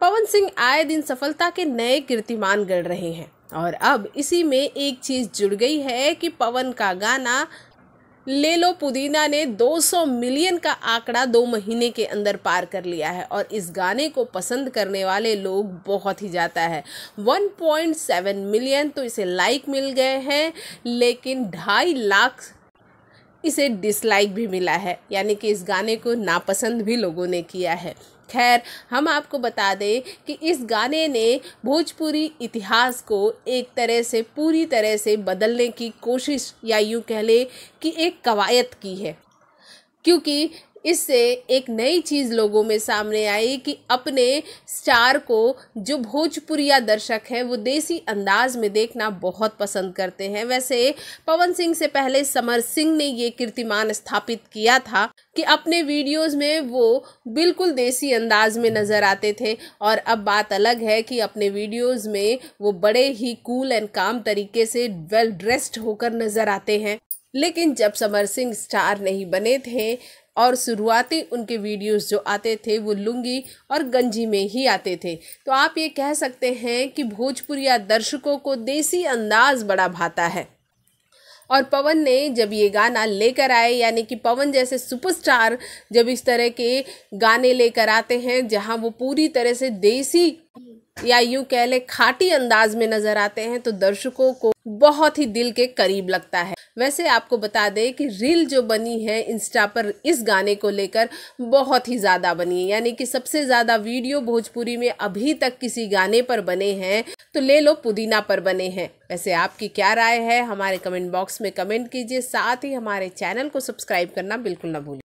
पवन सिंह आए दिन सफलता के नए कीर्तिमान गढ़ रहे हैं। और अब इसी में एक चीज़ जुड़ गई है कि पवन का गाना ले लो पुदीना ने 200 मिलियन का आंकड़ा दो महीने के अंदर पार कर लिया है और इस गाने को पसंद करने वाले लोग बहुत ही जाता है। 1.7 मिलियन तो इसे लाइक मिल गए हैं, लेकिन ढाई लाख इसे डिसलाइक भी मिला है, यानी कि इस गाने को नापसंद भी लोगों ने किया है। खैर, हम आपको बता दें कि इस गाने ने भोजपुरी इतिहास को एक तरह से, पूरी तरह से बदलने की कोशिश, या यूँ कह ले कि एक कवायद की है। क्योंकि इससे एक नई चीज़ लोगों में सामने आई कि अपने स्टार को जो भोजपुरिया दर्शक हैं, वो देसी अंदाज में देखना बहुत पसंद करते हैं। वैसे, पवन सिंह से पहले समर सिंह ने ये कीर्तिमान स्थापित किया था। कि अपने वीडियोस में वो बिल्कुल देसी अंदाज में नज़र आते थे। और अब बात अलग है कि अपने वीडियोस में वो बड़े ही कूल एंड काम तरीके से वेल ड्रेस्ड होकर नज़र आते हैं। लेकिन जब समर सिंह स्टार नहीं बने थे और शुरुआती उनके वीडियोस जो आते थे वो लुंगी और गंजी में ही आते थे। तो आप ये कह सकते हैं कि भोजपुरिया दर्शकों को देसी अंदाज बड़ा भाता है। और पवन ने जब ये गाना लेकर आए, यानी कि पवन जैसे सुपरस्टार जब इस तरह के गाने लेकर आते हैं, जहाँ वो पूरी तरह से देसी या यूँ कह ले, खाटी अंदाज में नज़र आते हैं तो दर्शकों को बहुत ही दिल के करीब लगता है। वैसे आपको बता दें कि रील जो बनी है इंस्टा पर इस गाने को लेकर बहुत ही ज़्यादा बनी है। यानी कि सबसे ज़्यादा वीडियो भोजपुरी में अभी तक किसी गाने पर बने हैं तो ले लो पुदीना पर बने हैं। वैसे आपकी क्या राय है, हमारे कमेंट बॉक्स में कमेंट कीजिए। साथ ही हमारे चैनल को सब्सक्राइब करना बिल्कुल ना भूलें